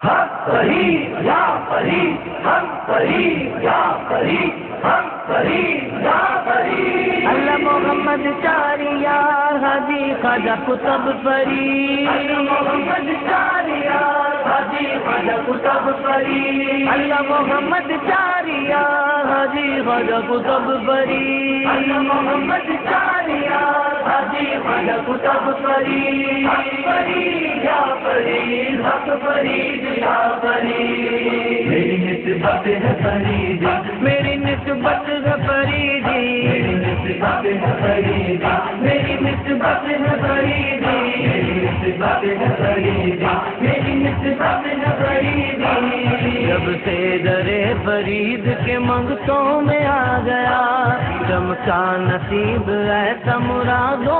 हम सही या सही हम सही या सही हम सही या सही। अल्लाह मोहम्मद चारिया हाजी खाजा कुतब परी मोहम्मद चारिया हाजी फरीद अल्लाह मोहम्मद चारिया हाजी कुतब फरीद अल्लाह मोहम्मद चारिया हाजी कुतब फरीद हक फरीद या फरीद हक फरीद या फरीद। मेरी निस्बत है फरीद मेरी निस्बत है मेरी निस्बत है फरीद मेरी निस्बत है फरीद मेरी निस्बत है फरीद मेरी निस्बत है फरीद जब से दरे फरीद के मंगतों में आ गया चमका नसीब ऐसा मुरादों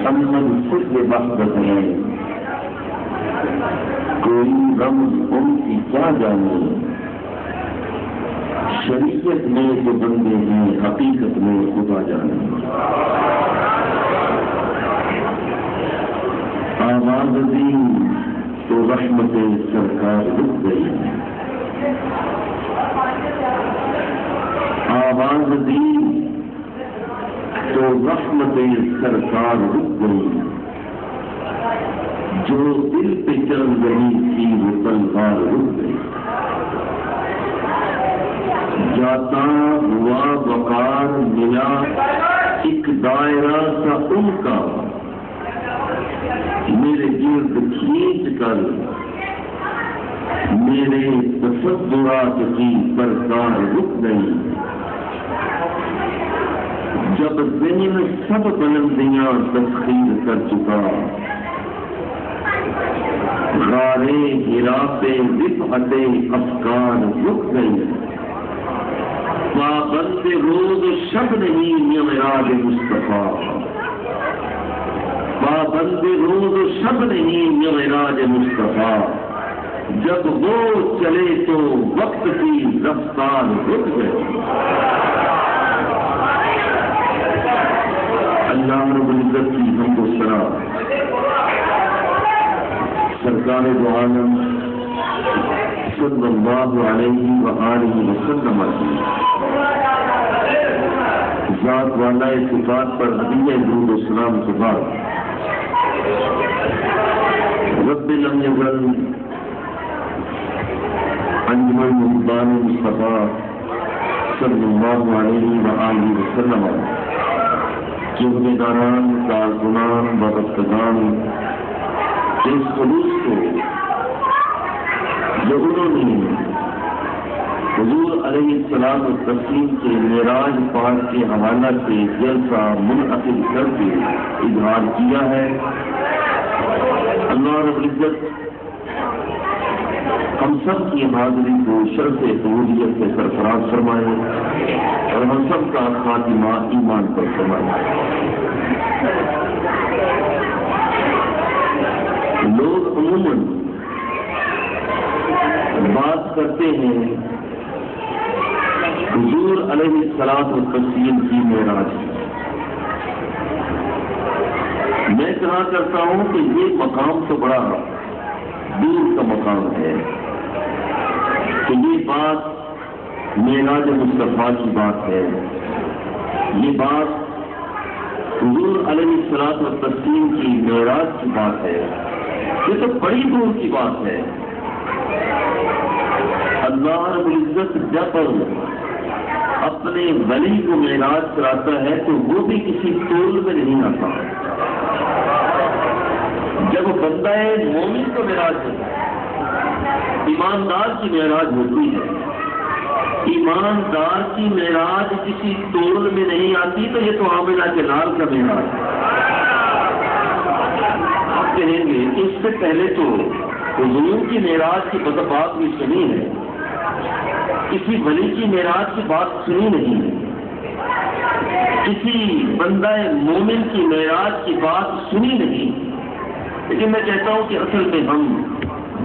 मुसम्मन सिर्फ़ मकबतें कोई रमज उनकी क्या जाने शरीयत में जो बंदे हैं हकीकत में खुदा जाने आवाज़ दी तो रहमत सरकार रुक गई आवाज़ दी रहमत सरकार रुक गई। जो दिल पे चल गई थी वो तलवार रुक गई। जाता हुआ बकार मिला, एक दायरा सा उनका। मेरे गिर्द खींच कर, मेरे तस्वुरात की सरकार रुक गई। जब ज़मीन सब बुलंदियाँ तस्खीर कर चुका गारे हिराते विफते अफकार रुक गई पाबंद रोज शब नहीं मेराज मुस्तफ़ा। पाबंद रोज शब नहीं मेराज मुस्तफ़ा। जब वो चले तो वक्त की रफ्तार रुक गई। अल्लाह रब्बुल इज़्ज़त की, हमको सरा सरकार दो आलम, सल्लल्लाहु अलैहि व आलिहि वसल्लम की जात वाला सिफात पर हदीय दूर सलाम के बाद रब लम यजल अंजुमन मुहबान मुस्तफ़ा सल्लल्लाहु अलैहि व आलिहि वसल्लम जिम्मेदारान कारकुनान बदस्तगान के इस खलूस को जो उन्होंने हजूर और तस्लीम के मेराज पाक के हवाला से जलसा मुनअकिद करके इजहार किया है। अल्लाह इज़्ज़त हम सब की हाजिरी को शर्फ कबूलियत से सरफराज फरमाए। और हम सब का खातिमा ईमान पर फरमाए। लोग अमूमन बात करते हैं, हजूर सलात और तस्लीम की मेराज। मैं कहा करता हूँ कि ये मकाम तो बड़ा दूर का मकाम है तो ये बात मेराज मुस्तफ़ा की बात है, ये बात सलात और तस्लीम की मेराज की बात है, ये तो बड़ी दूर की बात है। अल्लाह रब्बुल इज़्ज़त जब अपने वली को मेराज कराता है तो वो भी किसी तोल में नहीं आता। जब बंदा मोमिन को मेराज होता है, ईमानदार की मेराज होती है ईमानदार की मेराज किसी तोल में नहीं आती तो ये तो आमिना के लाल का मेराज आप कहेंगे, इससे पहले तो हजूर की मेराज की बात भी सुनी है। किसी वली की मेराज की बात सुनी नहीं किसी बंदा मोमिन की मेराज की बात सुनी नहीं। लेकिन मैं कहता हूँ कि असल में हम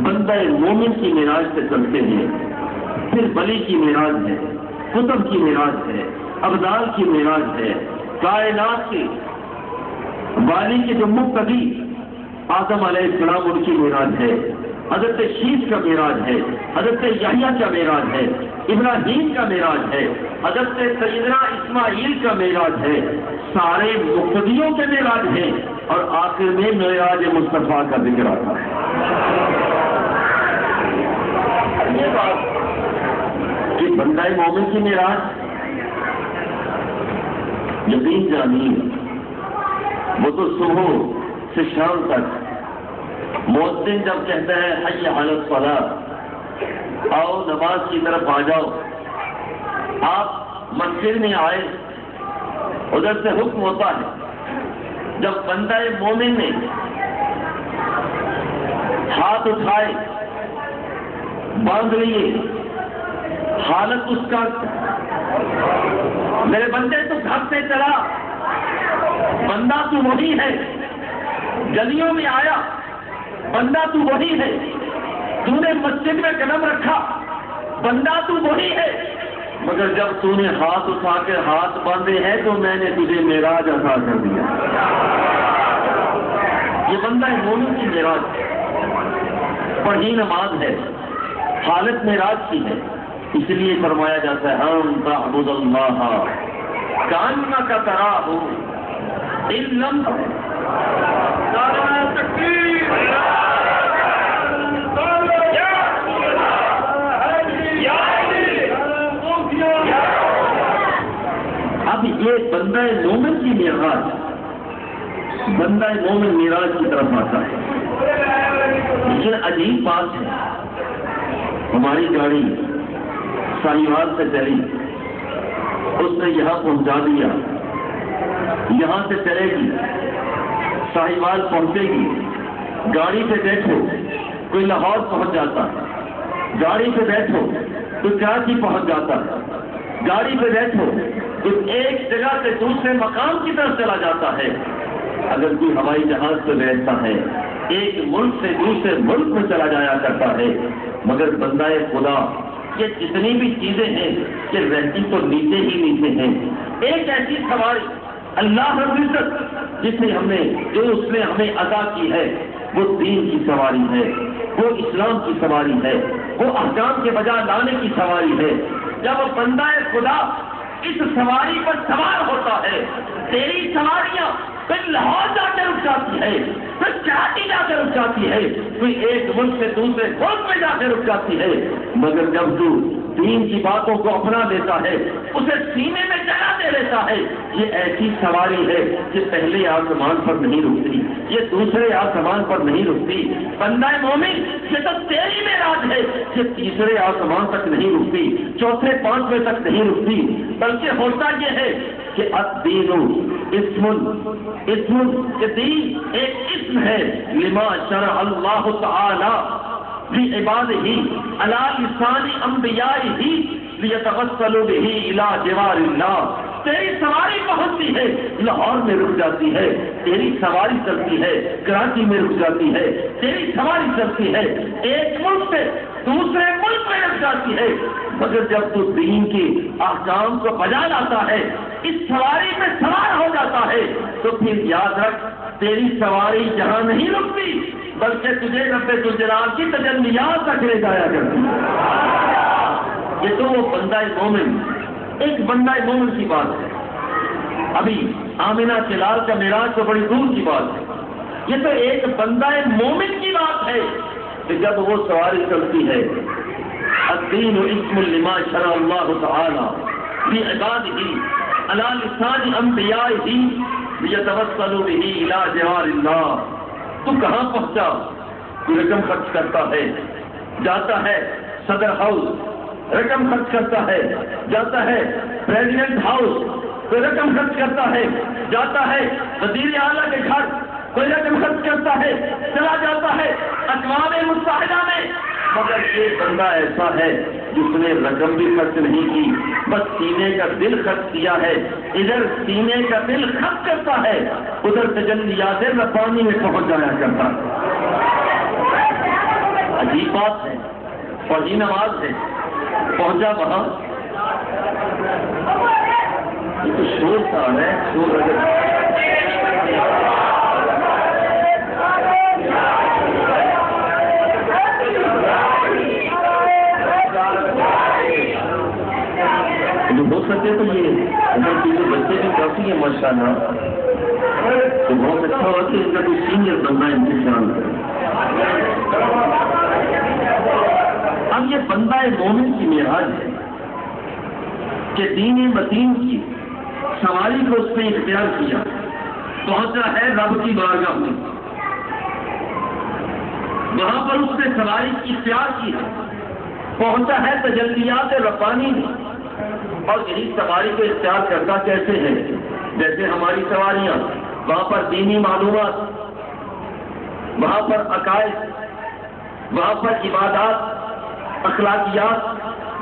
बंदा मोमिन की मेराज से चलते हैं। फिर वली की मिराज है, कुतुब की मिराज है, अबदाल की मिराज है, कायनात के वाली के जो मुक्तदी आदम अलैहिस्सलाम उनकी मेराज है, हज़रत शीश का मेराज है, हज़रत याहिया का मेराज है, इब्राहिम का मेराज है, हज़रत सैदना इस्माइल का मेराज है, सारे मुक्तदियों के मेराज हैं और आखिर में मेराज मुस्तफ़ा का ज़िक्र आता है। ये बात बंदाई मोमिन की मेराज। यकीन जानिए वो तो सुबह से शाम तक, मोहसिन जब कहते हैं हय हालत फला, आओ नमाज़ की तरफ़ आ जाओ। आप मस्जिद में आए, उधर से हुक्म होता है, जब बंदा मोमिन ने हाथ उठाए, बाँध लिए हालत उसका मेरे बंदे तो घर से चला। बंदा तू वही है। गलियों में आया। बंदा तू वही है। तूने मस्जिद में कदम रखा। बंदा तू वही है। मगर जब तूने हाथ उठा के हाथ बांधे हैं तो मैंने तुझे मेराज अदा कर दिया। ये बंदा मोमिन की मेराज। पढ़ी नमाज़ है। हालत मेराज की है। इसलिए फरमाया जाता है, हम ताबुदल्लाह। कान्ना का तरा हो इल्लम अब ये बंदा मोमिन की मिराज बंदा मोमिन मिराज की तरफ़ आता है। लेकिन अजीब बात है, हमारी गाड़ी साहिवाल से चली। उसने यहाँ पहुँचा दिया। यहाँ से चलेगी। साहिवाल पहुंचेगी। गाड़ी पे बैठो, कोई लाहौर पहुँच जाता। गाड़ी पे बैठो, कोई कराची पहुँच जाता। गाड़ी पे बैठो तो एक जगह से दूसरे मकाम की तरफ़ चला जाता है। अगर कोई हवाई जहाज़ पे बैठता है, एक मुल्क से दूसरे मुल्क में चला जाया करता है। मगर बंदाए खुदा ये जितनी भी चीज़ें हैं ये रहती तो नीचे ही नीचे हैं। एक ऐसी सवारी, अल्लाह इज़्ज़त जिसे हमने, जो उसने हमें अदा की है, वो दीन की सवारी है, वो इस्लाम की सवारी है, वो अहकाम के बजाय लाने की सवारी है। जब बंदा खुदा, इस सवारी पर सवार होता है, तेरी सवारियाँ फिर लाहौर जाकर रुक जाती है, फिर कराची जाकर रुक जाती है, फिर एक मुल्क से दूसरे मुल्क में जाकर रुक जाती है। मगर जब तू दीन की बातों को अपना लेता है, उसे सीने में जगह दे लेता है, ये ऐसी सवारी है कि पहले आसमान पर नहीं रुकती, ये दूसरे आसमान पर नहीं रुकती। बंदा मोमिन, ये तो तेरी में राज है ये तीसरे आसमान तक नहीं रुकती, चौथे पाँचवें तक नहीं रुकती। बल्कि होता यह है कि अदीनो इसमुन इसमुन दीन एक इसम है, लिमा शर अल्लाह ताला भी इबाद ही, अला लिसानी अंबिया ही लियतवस्सलु बिही इला जिवारिल्लाह तेरी सवारी पहुँचती है, लाहौर में रुक जाती है, तेरी सवारी चलती है, कराची में रुक जाती है, तेरी सवारी चलती है, एक मुल्क से दूसरे में रुक जाती है। मगर जब तू दीन के आकाम को बजा लाता है, इस सवारी में सवार हो जाता है तो फिर याद रख, तेरी सवारी जहाँ नहीं रुकती, बल्कि तुझे रब्बे तुजलाल की तजल्लियात तक ले जाया करती ये तो वो बंदा मोमिन एक बंदा मोमिन की बात है। अभी आमिना के लाल का मिराज तो बड़ी दूर की बात है। ये तो एक बंदा मोमिन की बात है कि जब वो सवारी चलती है अदीन इसमुल्लिमा शरा अल्लाह तआला भी इबाद ही अला लिसान अंबिया ही यतवस्सलु बिही इला जवारिल्लाह तू कहाँ पहुँचा तू रकम खर्च करता है जाता है सदर हाउस रकम खर्च करता है जाता है प्रेसिडेंट हाउस कोई रकम खर्च करता है जाता है वज़ीर आला के घर कोई रकम खर्च करता है चला जाता है अकवाम मुतहदा में मगर ये बंदा ऐसा है जिसने रकम भी खर्च नहीं की, बस सीने का दिल खर्च किया है। इधर सीने का दिल खर्च करता है, उधर तजल्लियात रफानी में पहुँच जाया करता। अजीब बात है, फौजी नमाज़ है, पहुँचा वहाँ। तो शोर सा है, शोर अगर बंदा इंतज़ाम अब ये बंदा मोमिन की मिराज है कि दीन मतीन की सवारी को उसने इख्तियार किया। पहुँचा है रब की बारगाह में। वहाँ पर उसने सवारी इख्तियार की है। पहुँचा है तजल्लियात रब्बानी में। और यही सवारी को इख्तियार करता कैसे है? जैसे हमारी सवारियाँ, वहाँ पर दीनी मालूम वहाँ पर अकायद वहाँ पर इबादत, अखलाकियात,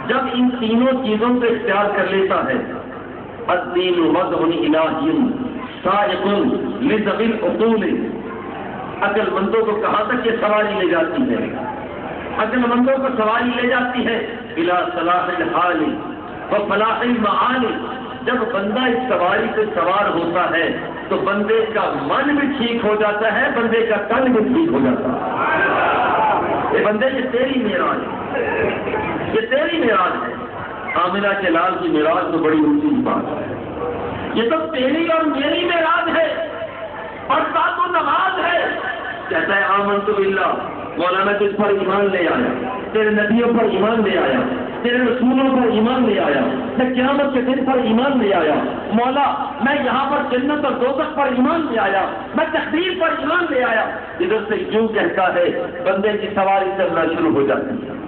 जब इन तीनों चीज़ों को इख्तियार कर लेता है। अदीन मदन इलाहियम लिजबिल अकलमंदों को कहाँ तक ये सवारी ले जाती है? अकलमंदों को सवारी ले जाती है, इला सलाह हाल व फलाह मानी जब बंदा इस सवारी से सवार होता है तो बंदे का मन भी ठीक हो जाता है, बंदे का तन भी ठीक हो जाता है। ये बंदे की तेरी मेराज है। ये तेरी मेराज है। आमिना के लाल की मेराज तो बड़ी ऊँची बात है। ये तो तेरी और मेरी मेराज है। और साथ नमाज़ है। कहता है आमन तो बिल्ला मौलाना तुझ पर ईमान ले आया। तेरे नदियों पर ईमान ले आया। तेरे रसूलों पर ईमान ले आया। मैं क्यामत के दिन पर ईमान ले आया। मौला, मैं यहाँ पर जन्नत और दोजख पर ईमान ले आया। मैं तकदीर पर ईमान ले आया। इधर से यूँ कहता है, बंदे की सवारी चलना शुरू हो जाती है।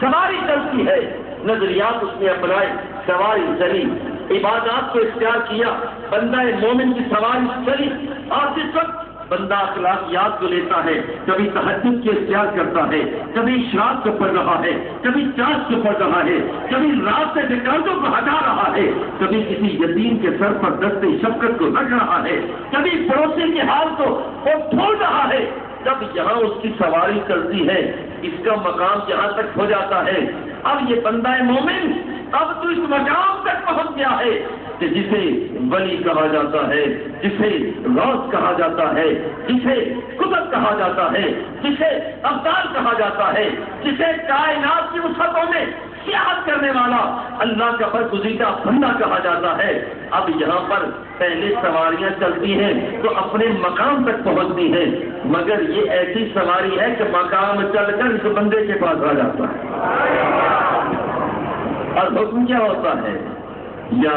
सवारी चलती है। नजरियात उसने अपनाए, सवारी चली। इबादत को इख्तियार किया। बंदा मोमिन की सवारी चली। और जिस वक्त बंदा अखलाकियात को लेता है, कभी तहजद के इख्तियार करता है, कभी इशराक को पढ़ रहा है, कभी चाश को पढ़ रहा है, कभी रात से विकांतों को हटा रहा है, कभी किसी यतीम के सर पर दस्ते शफकत को रख रहा है, कभी पड़ोसी के हाल को वो छोड़ रहा है। जब यहाँ उसकी सवारी चलती है, इसका मकाम जहाँ तक हो जाता है। अब ये बंदा मोमिन, अब तो इस मकाम तक पहुँच गया है। कि जिसे वली कहा जाता है, जिसे रौस कहा जाता है, जिसे कुदरत कहा जाता है, जिसे अवतार कहा जाता है, जिसे कायनात की उसतों में सियाहत करने वाला अल्लाह का बरगुजीदा बंदा कहा जाता है। अब यहाँ पर पहले सवारियाँ चलती हैं तो अपने मकाम तक पहुँचती हैं, मगर ये ऐसी सवारी है कि मकाम चलकर इस बंदे के पास आ जाता है। और हुक्म क्या होता है? या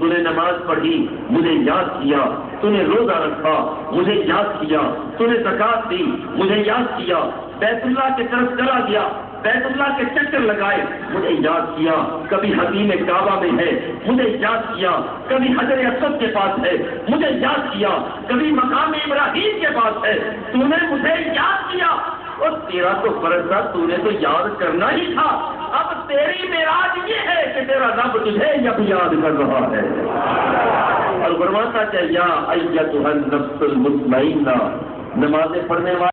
तूने नमाज़ पढ़ी, मुझे याद किया। तूने रोजा रखा, मुझे याद किया। तूने जक़ात दी, मुझे याद किया। बैतुल्लाह की तरफ़ चला गया, बैतुल्लाह के चक्कर लगाए, मुझे याद किया। कभी हकीम काबा में है, मुझे याद किया। कभी हजर असद के पास है, मुझे याद किया। कभी मकाम इब्राहिम के पास है, तूने मुझे याद किया। और तेरा तो फ़र्ज़ था, तूने तो याद करना ही था। अब तेरी मेराज ये है कि तेरा रब तुझे जब याद कर रहा है। और फरमाता चाहिए या अय्यतुहन नफ्सुल मुतमइन्ना नमाजें पढ़ने वाले